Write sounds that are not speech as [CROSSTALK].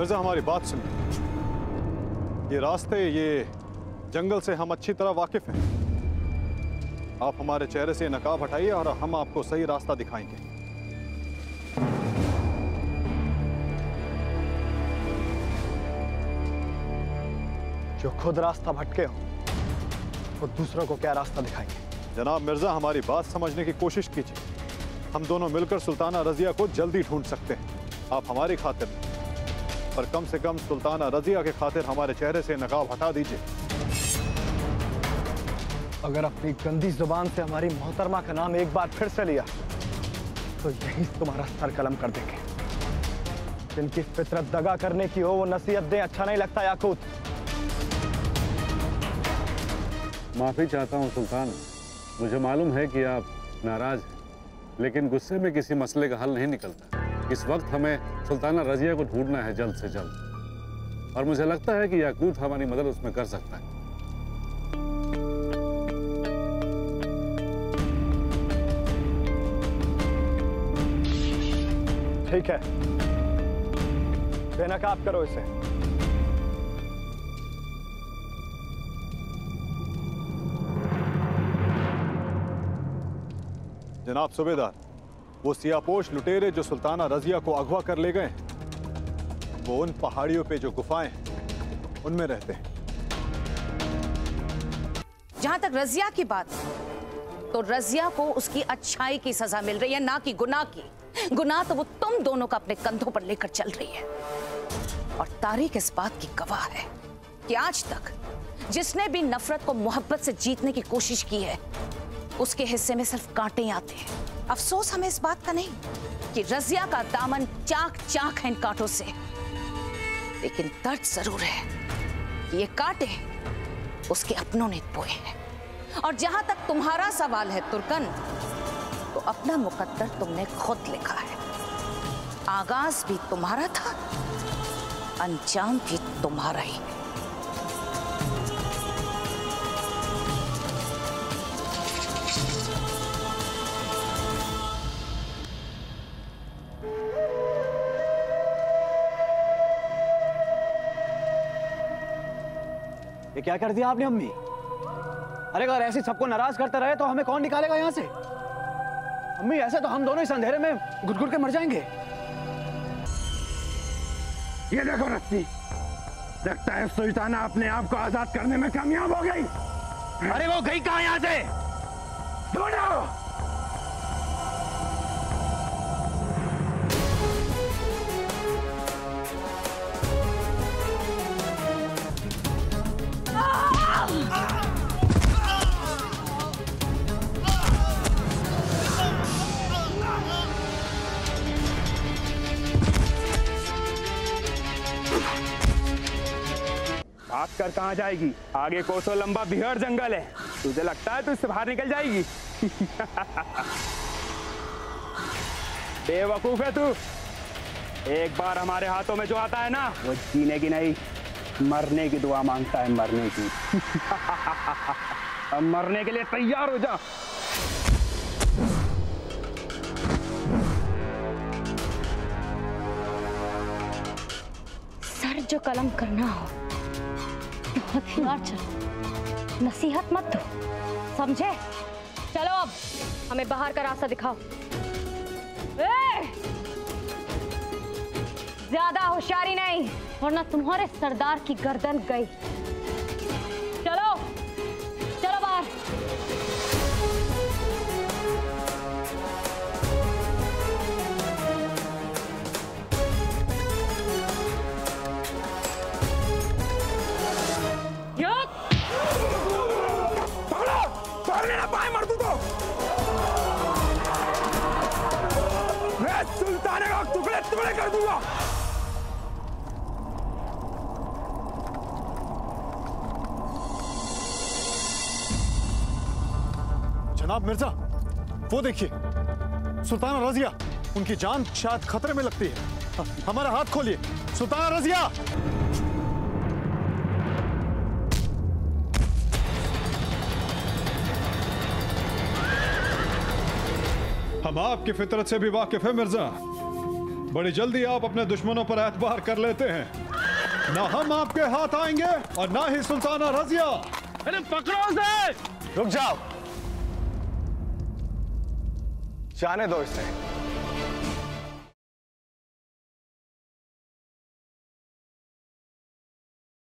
मिर्ज़ा हमारी बात सुनिए ये रास्ते, ये जंगल से हम अच्छी तरह वाकिफ हैं। आप हमारे चेहरे से नकाब हटाइए और हम आपको सही रास्ता दिखाएँगे। जो खुद रास्ता भटके हो, वो दूसरों को क्या रास्ता दिखाएँगे? जनाब मिर्ज़ा, हमारी बात समझने की कोशिश कीजिए। हम दोनों मिलकर सुल्ताना रजिया को जल्दी ढूंढ सकते हैं। आप हमारी खातिर पर कम से कम सुल्ताना रजिया के खातिर हमारे चेहरे से नकाब हटा दीजिए। अगर अपनी गंदी ज़ुबान से हमारी मोहतरमा का नाम एक बार फिर से लिया तो यही तुम्हारा सर कलम कर देंगे। जिनकी फितरत दगा करने की हो वो नसीहत दें अच्छा नहीं लगता याकूत। माफ़ी चाहता हूँ सुल्तान। मुझे मालूम है कि आप नाराज़ हैं लेकिन गुस्से में किसी मसले का हल नहीं निकलता। इस वक्त हमें सुल्ताना रजिया को ढूंढना है जल्द से जल्द। और मुझे लगता है कि याकूत हमारी मदद उसमें कर सकता है। ठीक है। बेनकाब करो इसे। जनाब सूबेदार वो सियापोश लुटेरे जो सुल्ताना रजिया को अगवा कर ले गए वो उन पहाड़ियों पे जो गुफाएँ उनमें रहते हैं। जहाँ तक रजिया की बात तो रजिया को उसकी अच्छाई की सजा मिल रही है, ना कि गुनाह की। गुनाह तो वो तुम दोनों का अपने कंधों पर लेकर चल रही है। और तारीख इस बात की गवाह है कि आज तक जिसने भी नफरत को मोहब्बत से जीतने की कोशिश की है, उसके हिस्से में सिर्फ़ कांटे आते हैं। अफसोस हमें इस बात का नहीं कि रजिया का दामन चाक चाक है इन कांटों से। लेकिन दर्द ज़रूर है कि ये कांटे उसके अपनों ने बोए हैं। और जहाँ तक तुम्हारा सवाल है, तुर्कन तो अपना मुकद्दर तुमने खुद लिखा है। आगाज़ भी तुम्हारा था, अंजाम भी तुम्हारा ही। ये क्या कर दिया आपने अम्मी? अरे अगर ऐसे सबको नाराज़ करते रहे तो हमें कौन निकालेगा यहाँ से? अम्मी ऐसे तो हम दोनों इस अंधेरे में घुट घुट के मर जाएँगे। ये देखो रस्सी लगता है सुल्ताना अपने आप को आज़ाद करने में कामयाब हो गई। अरे वो गई कहा यहाँ से? ढूंढो! भाग कर कहाँ जाएगी? आगे कोसों लंबा बिहार जंगल है। तुझे लगता है तू इससे बाहर निकल जाएगी? [LAUGHS] बेवकूफ़ है तू। एक बार हमारे हाथों में जो आता है ना, वो जीने की नहीं, मरने की दुआ माँगता है मरने की। [LAUGHS] अब मरने के लिए तैयार हो जा। सर, जो कलम करना हो तो चलो नसीहत मत दो। समझे? चलो अब, हमें बाहर का रास्ता दिखाओ। ए! ज़्यादा होशियारी नहीं, वरना तुम्हारे सरदार की गर्दन गई। कर दूँगा जनाब मिर्ज़ा, वो देखिए। सुल्ताना रजिया, उनकी जान शायद खतरे में लगती है। हमारा हाथ खोलिए। सुल्ताना रजिया! हम आपकी फितरत से भी वाकिफ है, मिर्ज़ा। बड़ी जल्दी आप अपने दुश्मनों पर एतबार कर लेते हैं। ना हम आपके हाथ आएँगे और ना ही सुल्ताना रजिया। अरे पकड़ो उसे! रुक जाओ। जाने दो इसे।